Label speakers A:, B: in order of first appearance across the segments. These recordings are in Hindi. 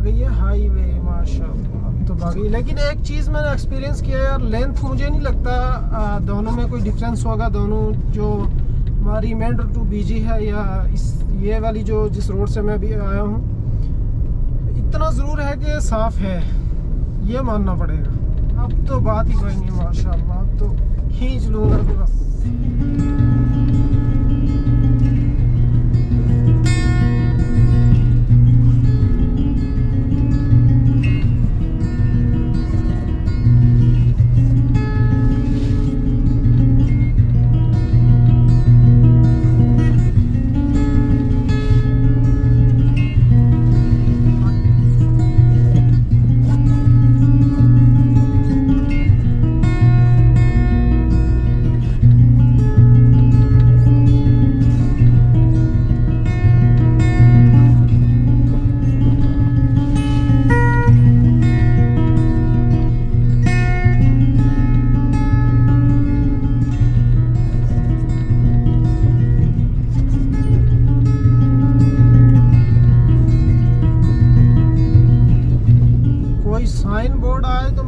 A: गई है हाईवे, माशाल्लाह। अब तो गई। लेकिन एक चीज़ मैंने एक्सपीरियंस किया यार लेंथ मुझे नहीं लगता दोनों में कोई डिफरेंस होगा, दोनों जो हमारी मेन टू बीजी है या इस, ये वाली जो जिस रोड से मैं अभी आया हूँ, इतना ज़रूर है कि साफ़ है। ये मानना पड़ेगा। अब तो बात ही कोई नहीं, माशाल्लाह। अब तो खींच लूँगा तो बस।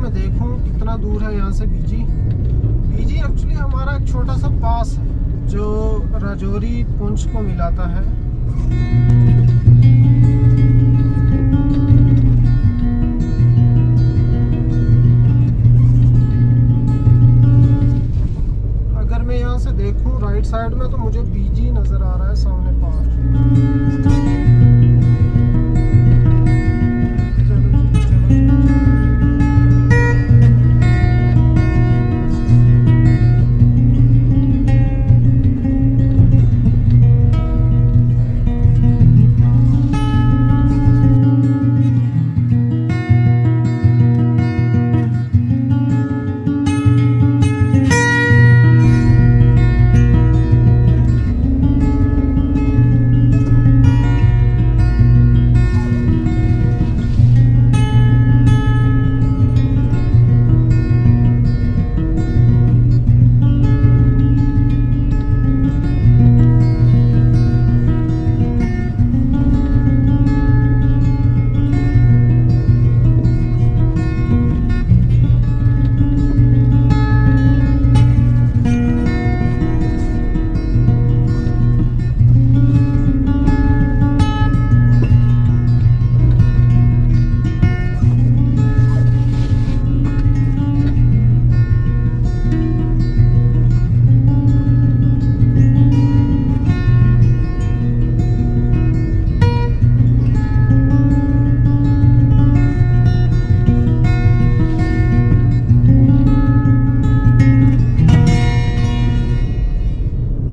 A: मैं देखूँ कितना दूर है यहाँ से बीजी बीजी एक्चुअली हमारा एक छोटा सा पास है, जो राजौरी पुंछ को मिलाता है। अगर मैं यहाँ से देखूँ राइट साइड में तो मुझे बीजी नज़र आ रहा है सामने।